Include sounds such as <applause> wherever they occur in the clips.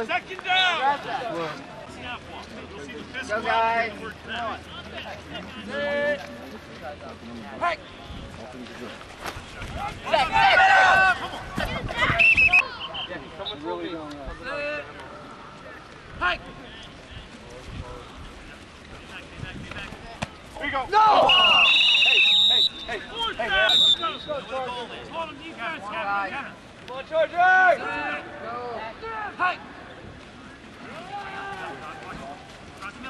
Paulie. Second down. Go, guys. Hey. Really going. Hey. Here you go. No! Hey, hey, hey, hey. Let's go. Hold him defense. Kevin, Kevin. Come on, Chargers! Hey. Cross the middle, cross the middle. First down, going the other way. Sorry, sorry. Hey, hey,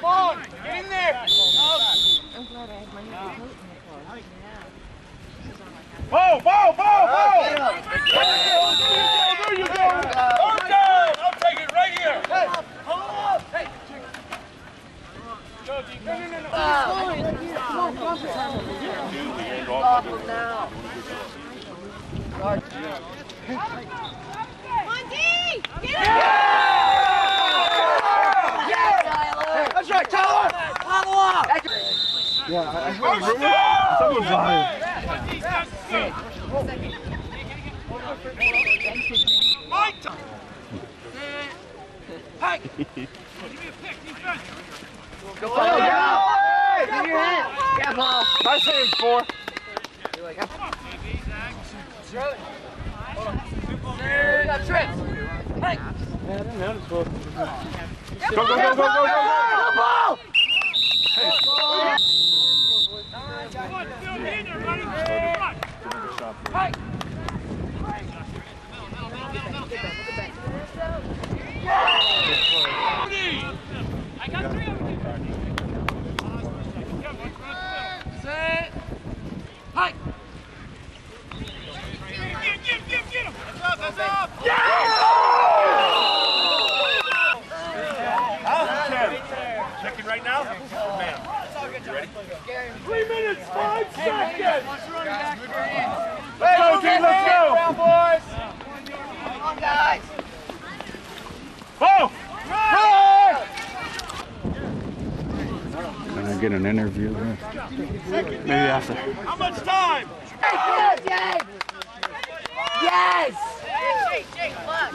Come on, get in there! I'm glad I had my new coat in the car. Bow, bow, bow, bow! There you go! Third down. I'll take it right here. Hey, hold on! Hey! D, no, no, no, no. Stop him now. Yeah, Right, Tyler! Yeah, I, I Someone's lying. My time. Hey. Give me a pick, defense. Go, go. Give your hand. Yeah, Paul. Nice hit, four. Come on, baby. Zach. We got trips. Hey. Go, go, go, go, go, go, go! ball. Come on, Phil, get in there, buddy. Hey. I got three of them. Set. Hey. Get, get, get, get him. That's up, that's up. Checking right now? Man. Three minutes, five seconds! Let's go, team, let's go! Come on, guys. Oh! Can I get an interview? Maybe after. How much time? Yes, yes. Yes. Jake, Jake, black.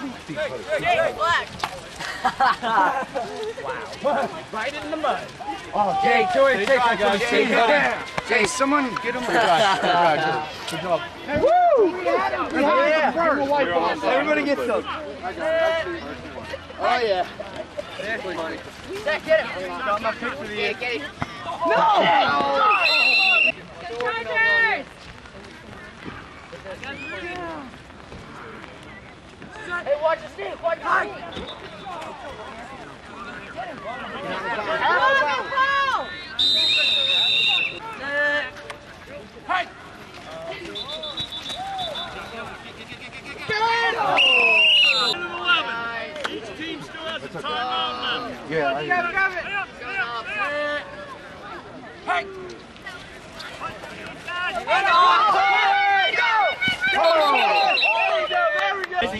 Jake, black. Right in the mud. Oh, Jake, do it. Jake, guys. Jake, Yeah. Jay, someone get him a Everybody gets those. Oh, yeah. Zach, get him. Got my pick for the Get, get him. Hey, watch the sneak. Watch the sneak. Hey. Each team still has a timeout left. Yeah, I, Stay up, stay up, stay up. Hey.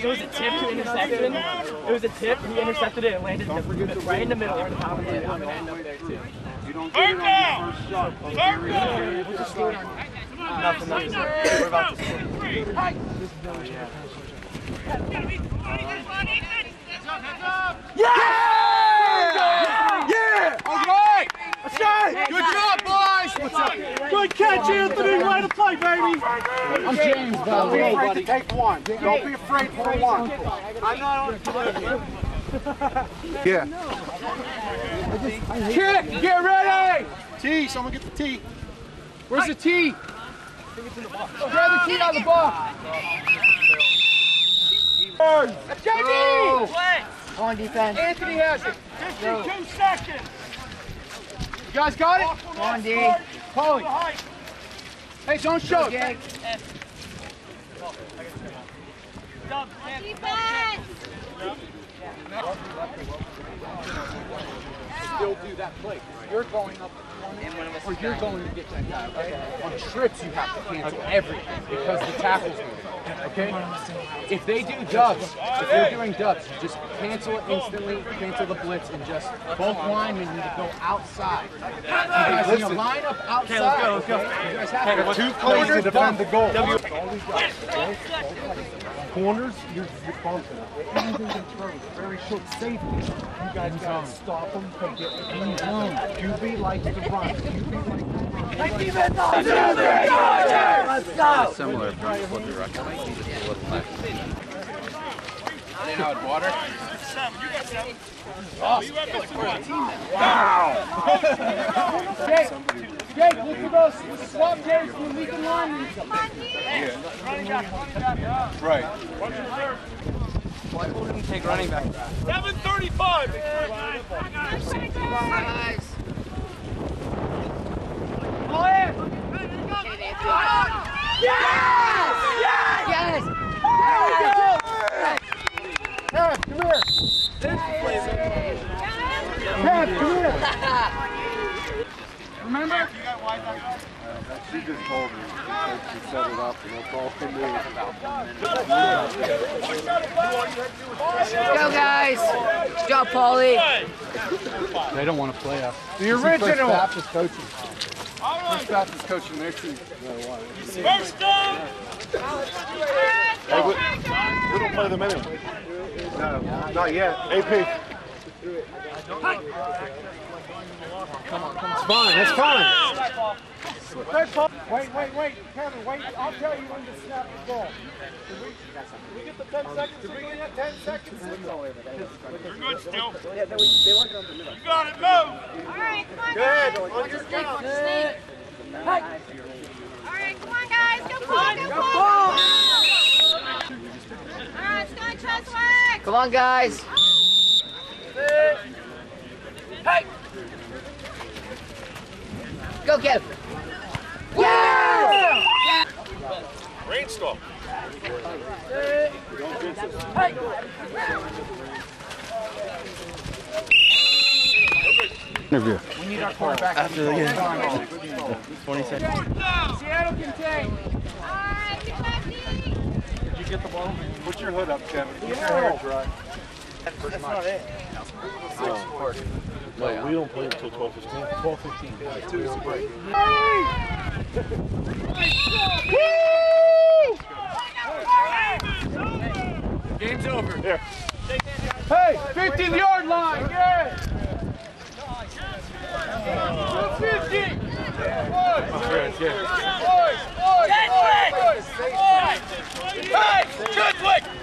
It was a tip to interception. It was a tip. He intercepted it and landed in the, right in the middle where the top of the I'm gonna end up there too. Third down. Third down. Nothing, nothing. We're about to score. Three. Hey. Get him, Ethan. Come on, Ethan. Come on, Ethan. Heads up. Yeah! All right! That's! Good job, boys! What's up? Good catch, Anthony! Way to play, baby! I'm James, by the Don't be afraid to take one. Don't be afraid for one. I'm not on Yeah. Kick! Get ready! T, someone get the T. Where's the T? Grab the T out of the box. Let's go, D! Come on, defense. Anthony has it. 52 seconds. You guys got it? Come on, D. Paulie. Hey, don't show. Jake. still do that play. You're going up the corner, or you're going to get that guy, okay? On trips, you have to cancel everything because the tackle's moving, okay? If they do dubs, if they're doing dubs, you just cancel it instantly, cancel the blitz, and just both linemen need to go outside. You guys need to line up outside. Okay, let's go, let's go. You guys have to. Two plays to defend the goal. Corners, you're, you're bumping. Anything can throw, very short safety. You guys gotta stop them from getting in zone. QB likes to run. QB likes to run. Similar from flip direction. Just a little left. Jake, Jake, look at those swap James when we can line these. Right. Why would not Take running back. 735. Kev, come here. Kev, come here. Remember? She just told me. She set it up and that's all for me. Go, guys. Good job, Paulie. They don't want to play us. The original. Staff is coaching. First staff is coaching their team. First down. Hey, we, we don't play them anyway. No, not yet. AP. It's fine. It's fine. Wait, wait, wait. Kevin, wait. I'll tell you when to snap the ball. Did we, did we get the 10 seconds? Did we get 10 seconds? You're good still. You got it. Move. All right, come on, Good. guys. On your count. All right, come on, guys. Go Paul, go Paul. All right, let's Cheswick. Come on, guys. Oh. Go, Kev. Rainstorm. Interview. After the game. 20 seconds. Seattle can take. All right, get back in. Put your hood up, Kevin. Keep your hair dry. That's not it. No, we don't play until 12 15. 12 15. Game's over. Here. Hey, 15 yard line. Yeah. 250. Boys, boys, boys, boys, boys. Hey, Cheswick.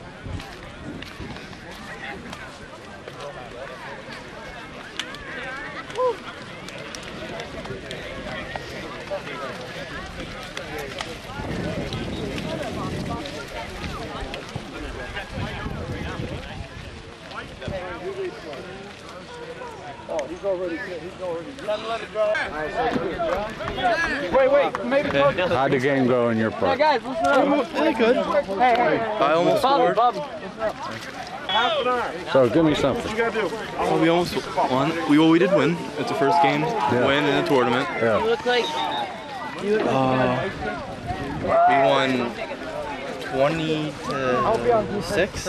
Wait, wait. Maybe close. How'd the game go in your part? Guys, listen Pretty good. Hey, hey. I almost scored. So give me something. Well, oh, we almost won. We well, we did win. It's the first game win in the tournament. Yeah. look like uh, We won 20 to six.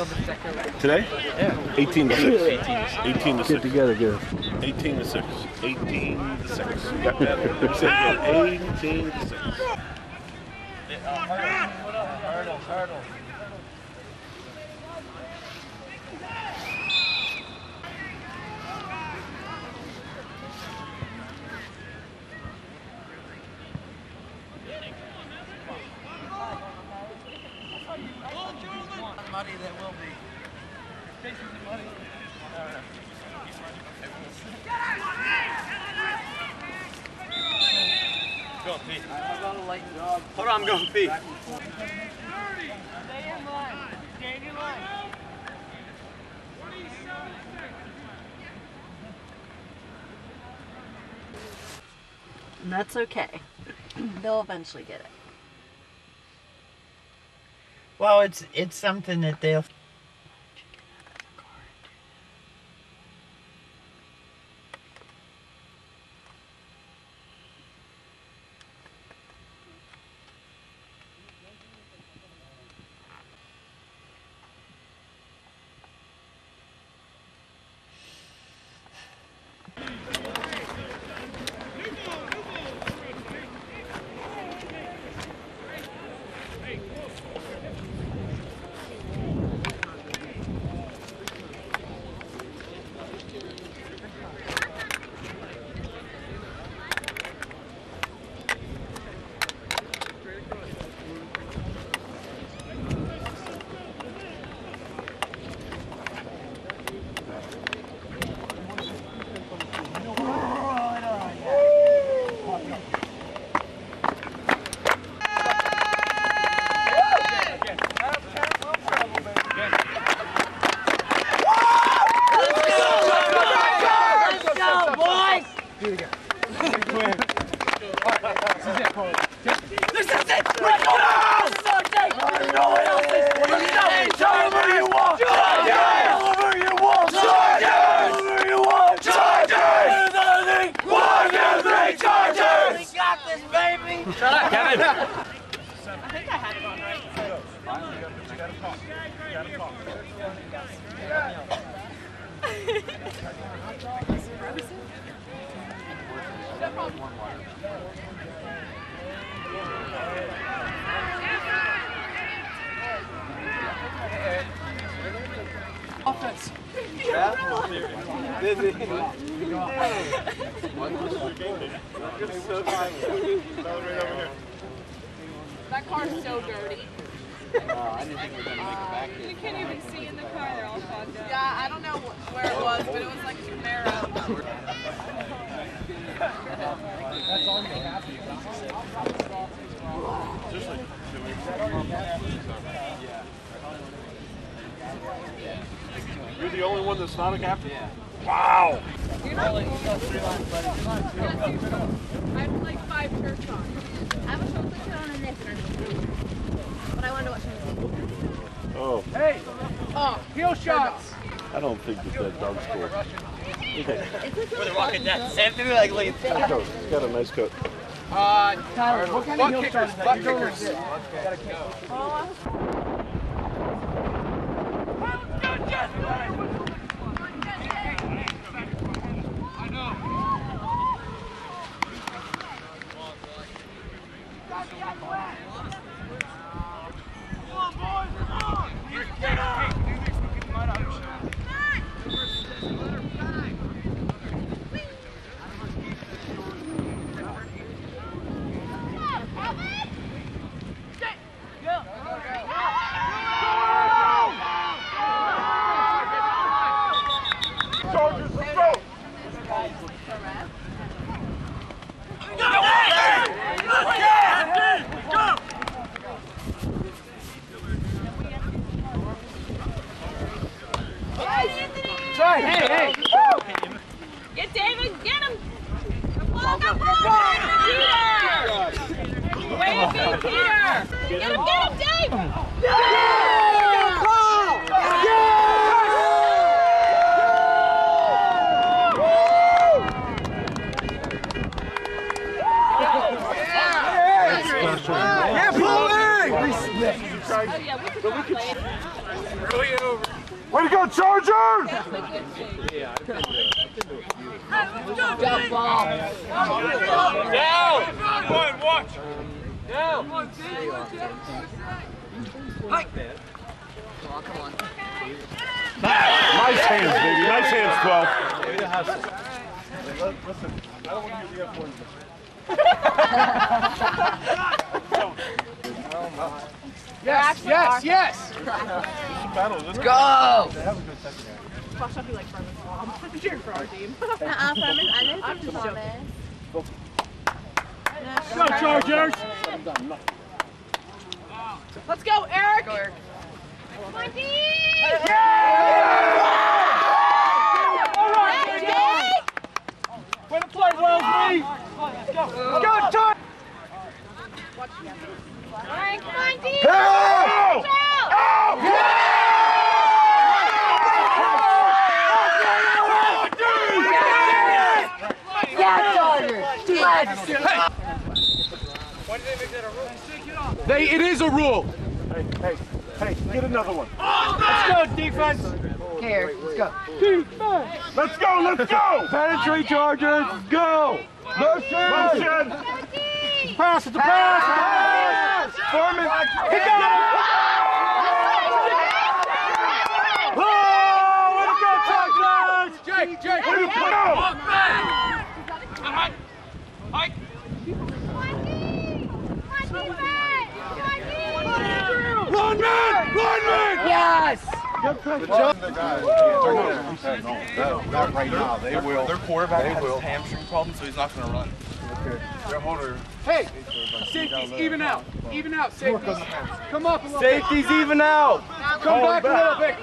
Today? Yeah. 18 to 6. 18 to 6. Get together, good. 18 to 6. 18 to 6. Got that? You said good. 18 to 6. Hold eventually get it. Well, it's it's something that they'll. You're the only one that's not a captain? Yeah. Wow! I have like five shirts on. I have a chocolate cone and this underneath. But I wonder what shoes. Oh, Hey! Oh, heel shots! I don't think that that dog's cool. Okay. Where they're walking down. Sam, maybe like leave. Nice coat. He's got a nice coat. Uh, Tyler, what kind butt of heel kickers, butt kickers. Chargers, let's go! Try, hey, hey! Get David, get him! Come on, come on! Peter! Wavy, Peter! Get him, get him, Dave! Yeah, Paulie! Oh yeah, we could talk later. Way to go, Chargers! Jump ball. Down! One, watch! Down! Come on, come on. Nice hands, baby. Nice hands, 12. <laughs> Yes, yes, yes! <laughs> Go! Watch out be like Furman's mom. I'm cheering for our team. Uh-uh, Furman. I know I'm who just Furman joking. is. Go, Chargers! Let's go, Eric! Come on, Dave! Way to play, Wellesley! Let's go, Frank, Frank, Frank. Help! Help! Help! They, it is a rule. Hey, hey, hey, get another one. Let's go, defense. Here, let's go. Defense. Let's go, let's go. Penetrate, Chargers. Go. Motion. Motion. Pass it to pass. pass. Foreman. He got it. Oh, way to go, Chargers. Jake, Jake, Way to go! Lineman! Lineman! Yes! Good job. The guys. No, no, not right now. They will. Their quarterback They has will. a hamstring problem, so he's not going to run. Their holder. Hey, safeties, even out. Even out, safeties. Come up a little Safety's even out. bit. Come back a little bit.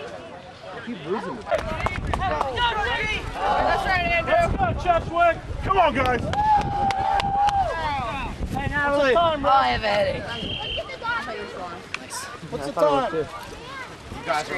That's right, Andrew. Go, Cheswick. Come on, guys. Hey, now it's time, bro. I have a headache. What's the time? You guys are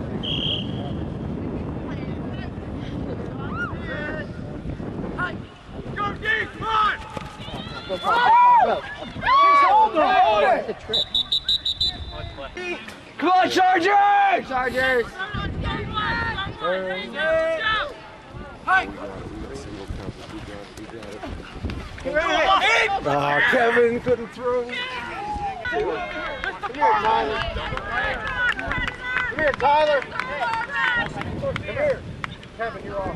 on side. Come on, Chargers. Chargers. Ah, Kevin couldn't throw. Come here, Tyler. Come here. Kevin, you're off.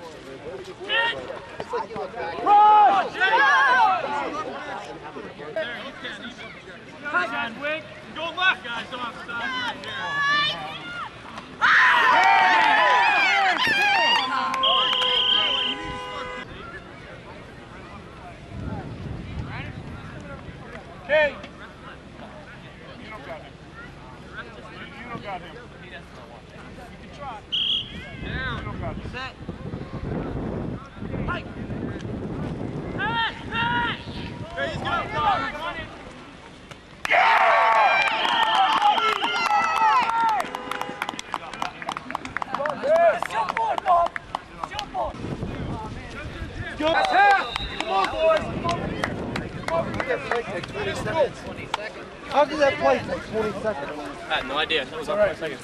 You don't got him. You don't got him. You can try. You don't got him. How did that play take 20 seconds? I had no idea. That was our five seconds.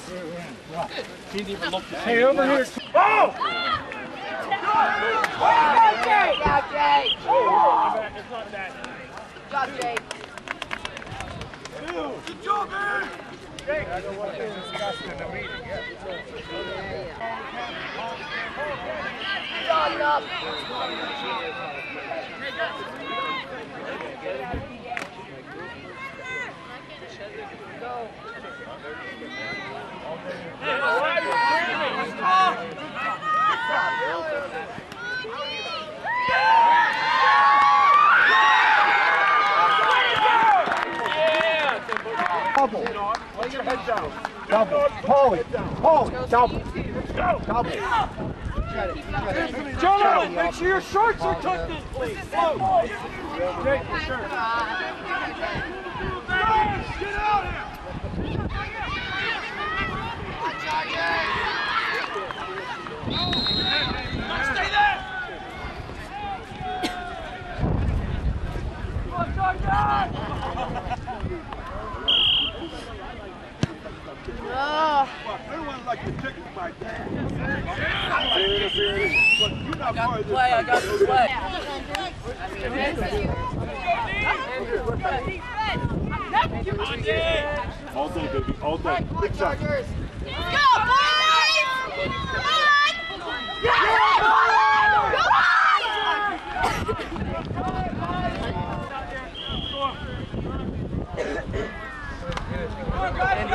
He didn't even look. Hey, over here. Oh! Yeah, Jay! Good job, Jay. Good job, Double. Lay your head down. Double. Paulie. Paulie. Double. Double. Jono, make sure your shorts are tucked in, please. Whoa. Jake, your shirt. Like the chicken fight. You're not part of this Play, I got the play. All day, baby, all day. Big shot. Go, boys! Come on! Go,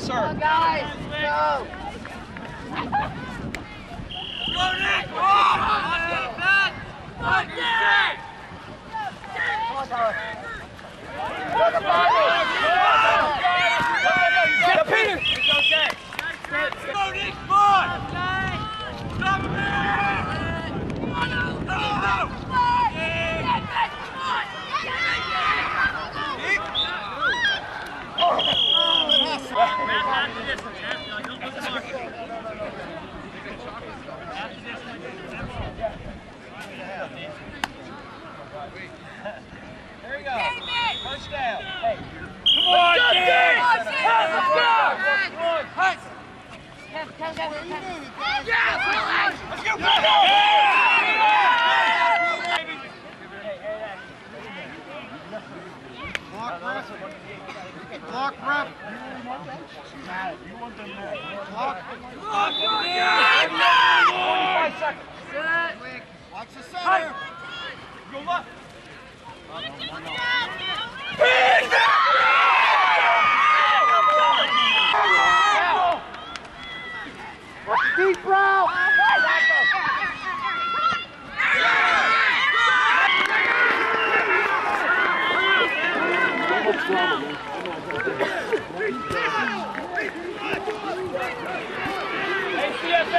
Sir. Guys, Clock rep. Watch the center. Deep route. Yes,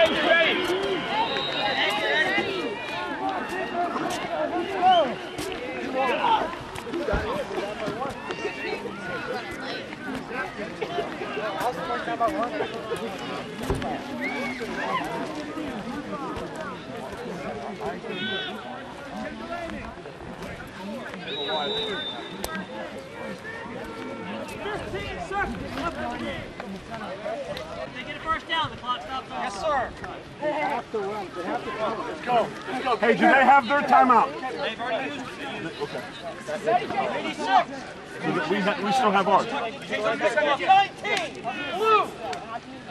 Hey, do they have their timeout? They've already used We, ha- we still have ours. 19. Blue.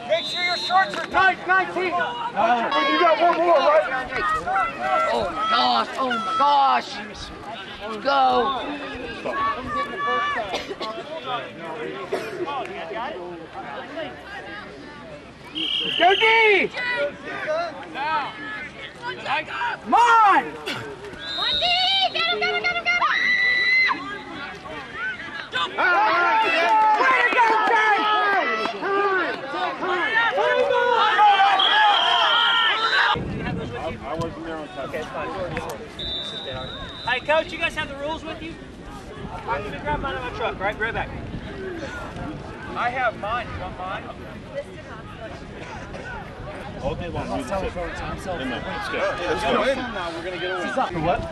Make sure your shorts are tight. 19. You got one more, right? Oh my gosh, oh my gosh. Go. Go D. Come on. Wendy! Get him, get him, get him, get him! I wasn't there on time. Hey, coach, you guys have the rules with you? I'm gonna grab mine in my truck, right? Right back. I have mine. You want mine? All day long. we just said- Amen. Let's go. Let's go.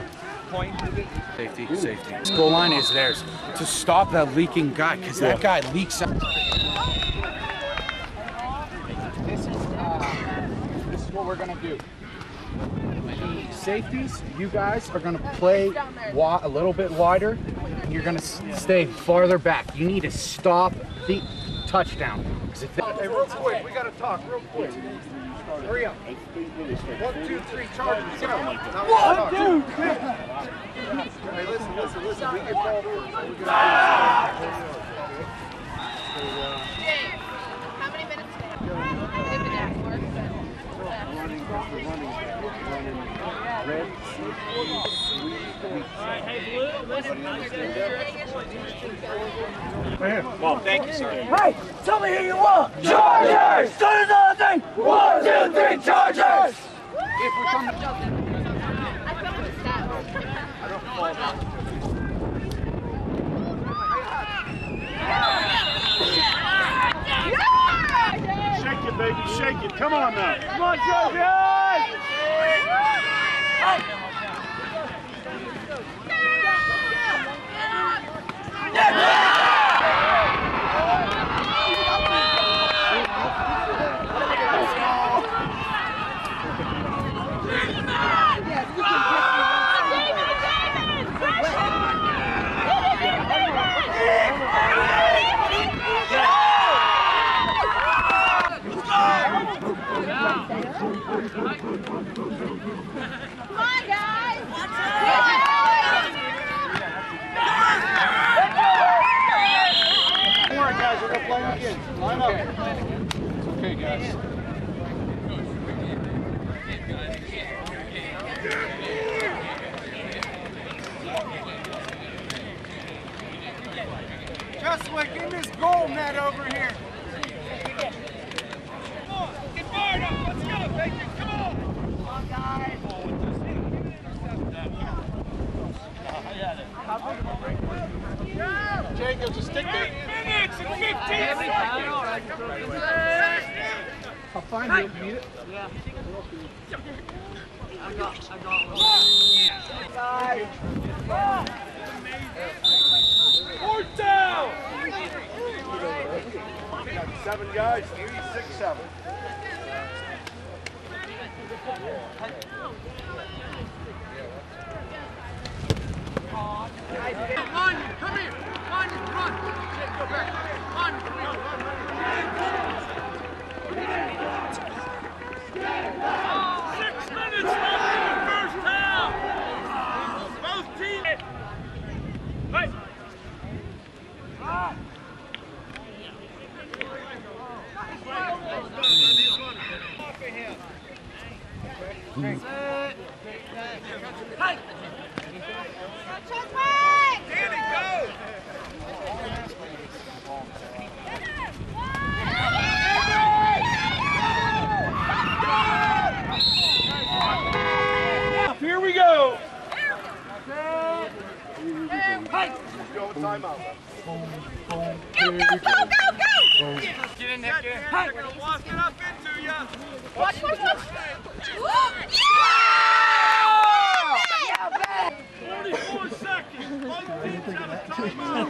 Safety, safety. Goal line is theirs to stop that leaking guy because that guy leaks out. This is uh, this is what we're gonna do. Safeties, you guys are gonna play wa- a little bit wider. And you're gonna stay farther back. You need to stop the touchdown. if Hey, real quick, we gotta talk real quick. Hurry up. One, two, three, charge. Go. One, two, three. Hey, listen, listen, listen. We get called over. so we get- How many minutes do they have? They've been at work, Running, running, running. Red, All right, hey, Blue, listen, I'm gonna Well, thank you, sir. Hey, tell me who you want. Chargers! Do another thing. One, two, three, Chargers! If we're coming, I fell on the steps. Shake it, baby, shake it. Come on now. Come on, Chargers! Come Yeah! yeah. Just like in this goal net over here. Find you. Need it? Fourth down. Seven guys, three, six, seven. Here we go. Go timeout. Go, go, go, go! Get in there, get in there. They're gonna walk it up into you. Watch, watch, watch! Yeah! 44 seconds. Both teams have a timeout.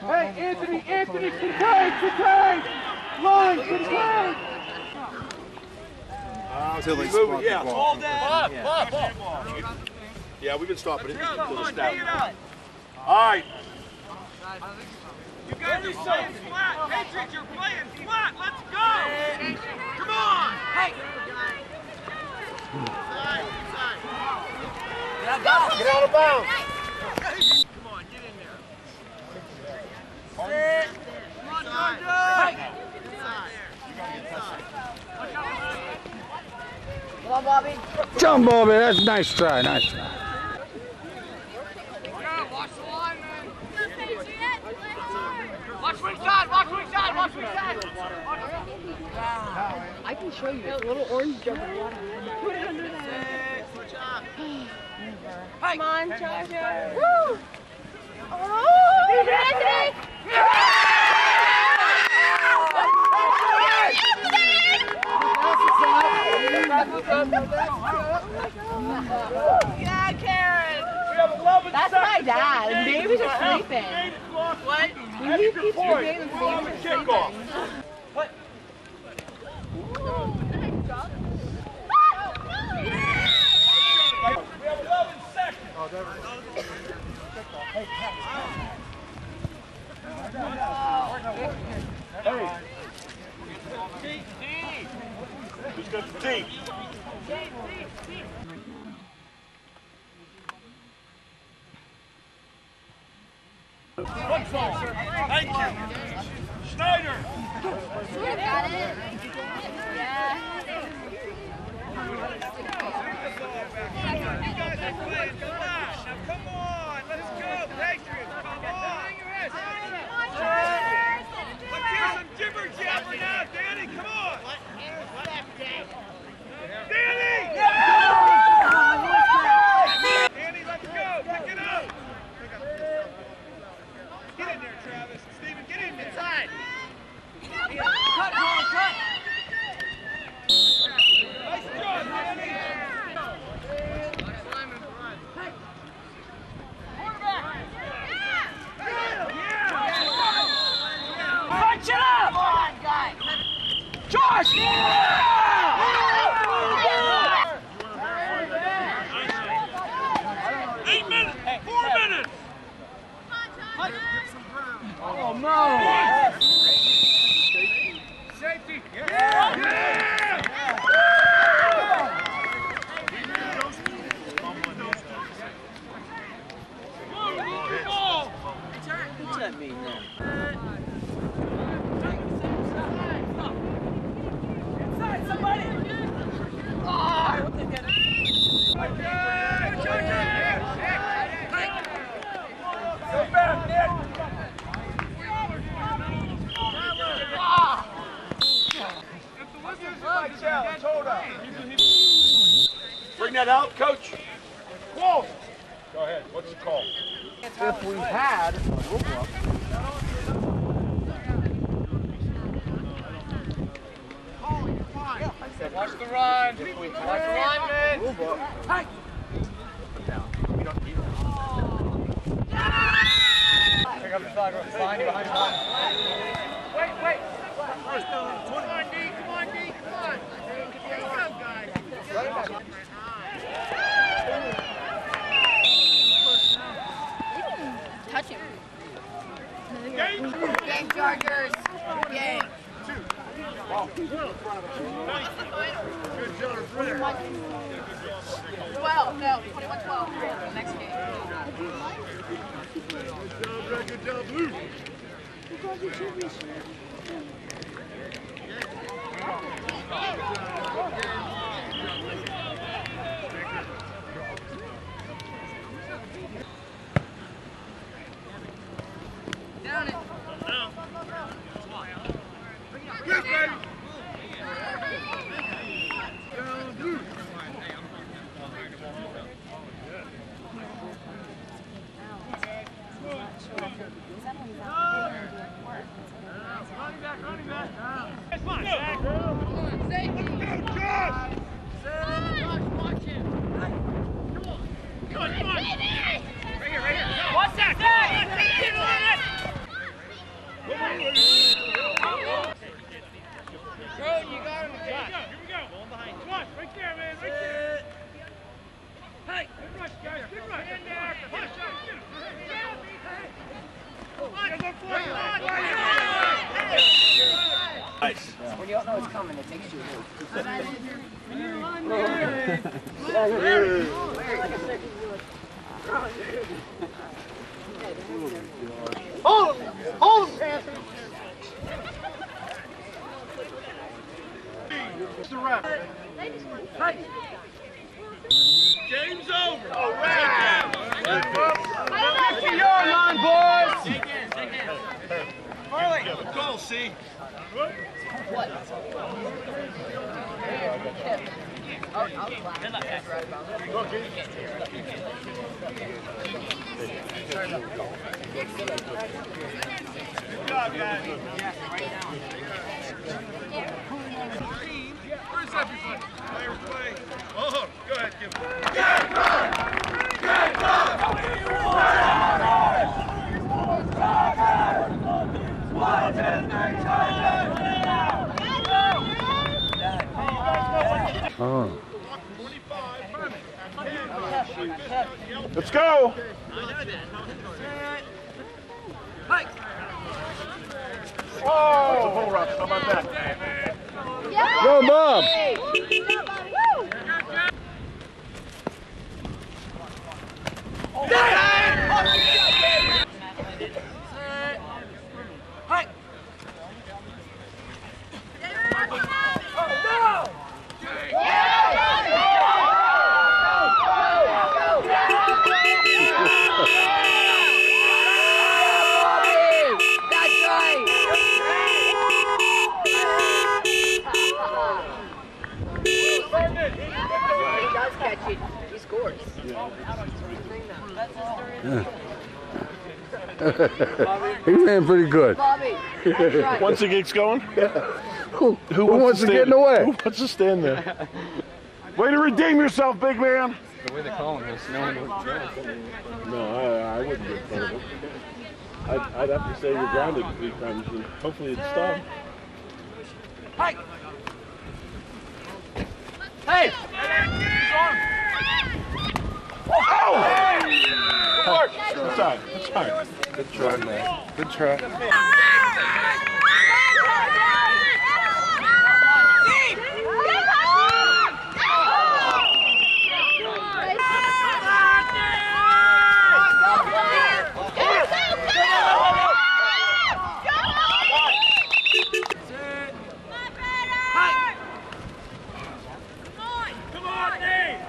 Hey, Anthony, Anthony, contain, contain! Line, contain! Until they Move it, yeah. Ball down. Ball, ball, ball. Yeah, we've been stopping it Go, until come the on, snap. take it up. All right. You guys are playing flat. Patriots, you're playing flat. Let's go. Come on. Hey. Get out of bounds. Come on, get in there. Come on, Georgia. Come on, Bobby. Jump, Bobby. That's nice try, nice try. Watch which side, watch which side, watch which side. I can show you. It's a little orange jump in the water. Put it under there. Come on, Charger! Woo! Oh, Anthony! Yeah, Karen! That's my dad. Babies are sleeping. What? When he keeps your point. babies, We're on the babies are kickoff. We have 11 seconds. Who's got the team? Football. Thank you. Schneider. Got it. Yeah. Lineman. We'll go up. Pick up the. Behind you, behind you, behind you. Wait, wait. Come on, D. Come on, D. Come on. What's up, guys? Touch him. Game Chargers. Game. Twelve. No, 21-12. Next game. Good job, Blue. Down he ran pretty good. Bobby, that's right. Once it gets going, Who, who, wants to get in the way? Who wants to stand there? Way to redeem yourself, big man. The way they call him is no one would No, I, I wouldn't get in of him. I'd, I'd have to say you're grounded three times, and hopefully it'd stop. Hey! That's all right. That's all right. Good try, man. Good try. Ah! Come on, Dave!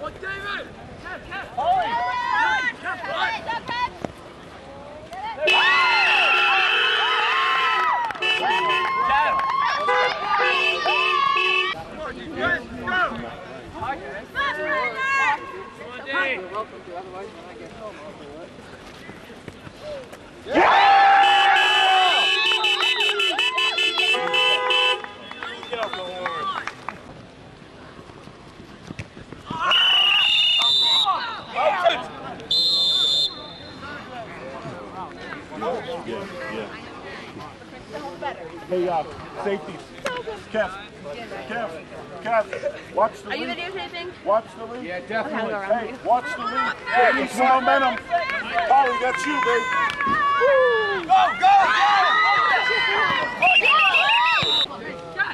What, David? Yeah, yeah. Hey, uh, safety. Kev, Kev, Kev, watch the Are you lead. videotaping? Watch the lead. Yeah, definitely. Hey, watch the lead. Hey, need momentum. Polly, that's you, babe. Go, go,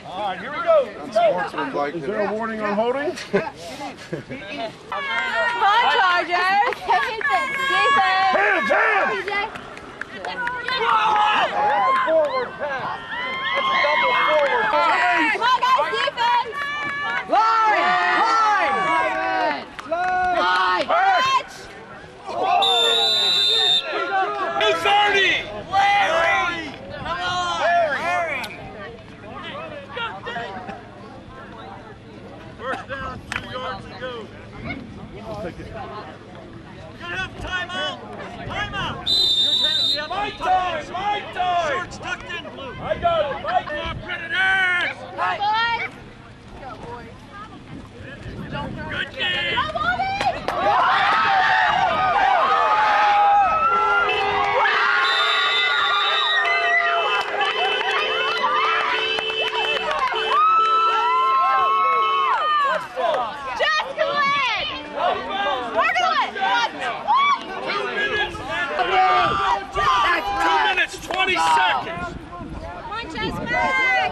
All right, here we go. Like Is there a warning on holding? <laughs> Come on, Chargers! Defense! Defense! Hands, hands! PJ! Forward pass. That's a double forward pass. Come on, guys! Defense! Line! Line! Line! Catch! It's Arnie! Larry! Come on! Larry! First down, two yards to go. Gonna have timeout! Timeout! My time! My time! Short tucked in blue. I got it! My time! Predators! Boys! Good game! Go, Bobby! Just go in! We're going! Two minutes! Two minutes, 20 seconds! Come on, Chesberg!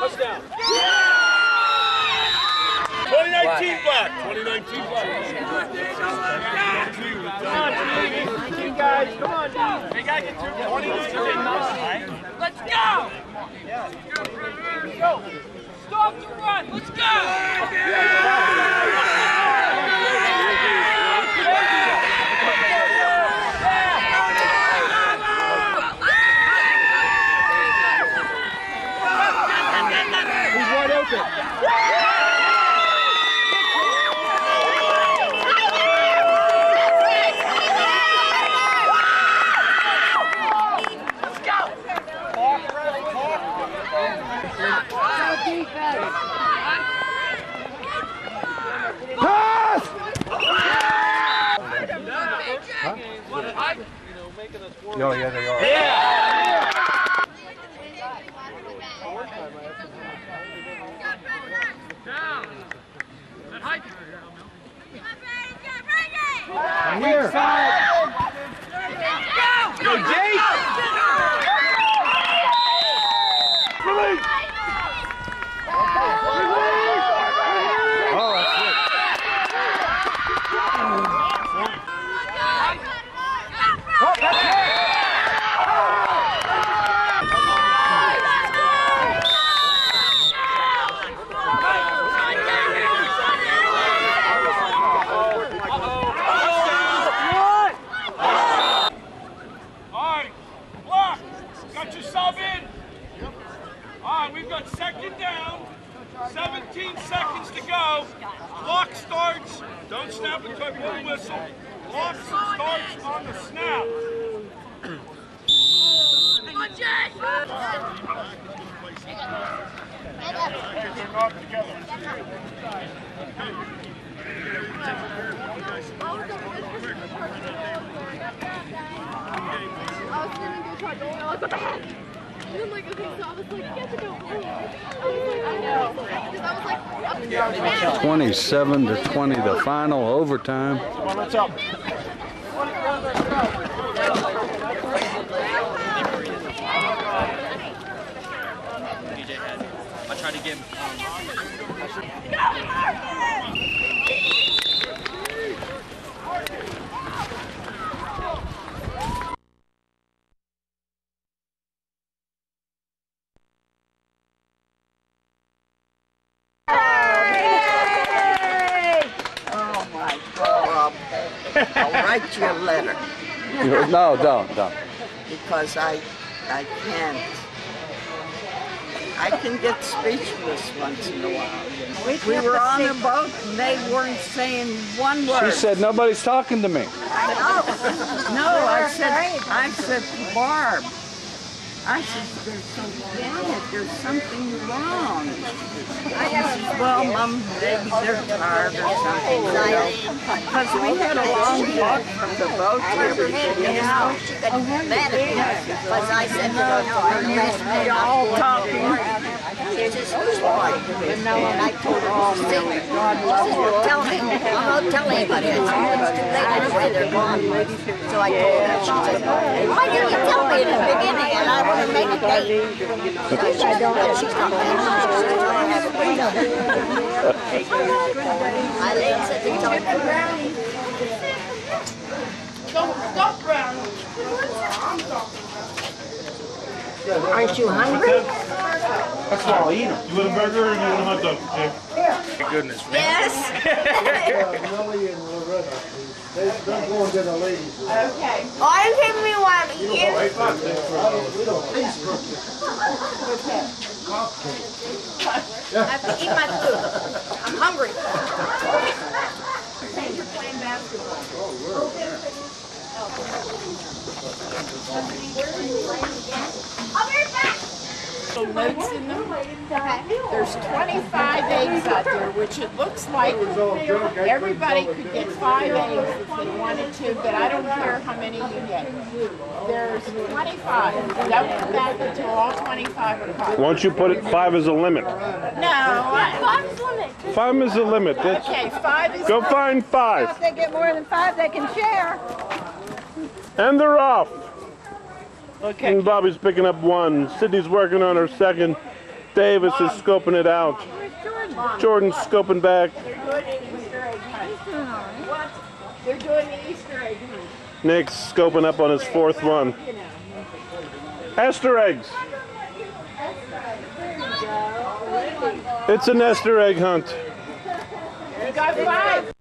Let's go! Touchdown! 2019 black! 2019 black! Come on, guys. Come on, dude. They gotta get through 2019. Let's go! Go! Stop the run! Let's go! Oh, yeah, they are. Here. Go, Jake! Oh, that's it. 17 seconds to go. Clock starts. Don't snap until I blow whistle. Clock starts on the snap. I was gonna go try was like, and I'm like, okay, so I was like, you have to go home. I was like, I know. Because I was like, up and down. 27 to 20, the final overtime. What's up? DJ had. I tried to get him. You a letter No, don't, don't. because I, I can't. I can get speechless once in a while. We were on a boat and they weren't saying one word. She said, nobody's talking to me. No, I said, I said Barb, I said, there's something wrong. There's something wrong. She said, well, Mom, maybe they're tired or something. Because we had a long walk from the boat to everything else. Because I said no, her, They all talking. Here's his first. And I told her to sing. She tell me. I won't tell anybody. It's it's too late anyway, they're gone. So I told her, she said, why didn't you tell me in the beginning and I would have made a date? So she said, "Well, she's not mad. She said, "Well, I have a great time." Eileen said, they told me. Stop, Brownie. Aren't you hungry? That's all I'll eat them. You want a burger or you want a hot dog? Jake? Goodness. Yes. <laughs> Millie and Loretta, they, they're going to the ladies. Okay. Oh, I'm taking me one of you. I have to eat my food. I'm hungry. I'll be right back. So notes in them. There's 25 eggs out there, which it looks like everybody could get five eggs if they wanted to, but I don't care how many you get. There's 25. Don't come back until all 25 are caught. Why don't you put it five as a limit? No, I, Five's limit. Five is a limit. That's, okay, five is. go find five. If they get more than five, they can share. And they're off. Okay. And Bobby's picking up one. Sydney's working on her second. Davis is scoping it out. Jordan's scoping back. They're doing an Easter egg hunt. What? They're doing the Easter egg hunt. Nick's scoping up on his fourth one. Easter eggs. It's an Easter egg hunt. You got five.